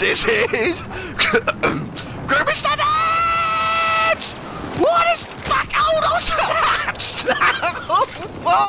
this is Kirby Standards! What is back out on that? Oh,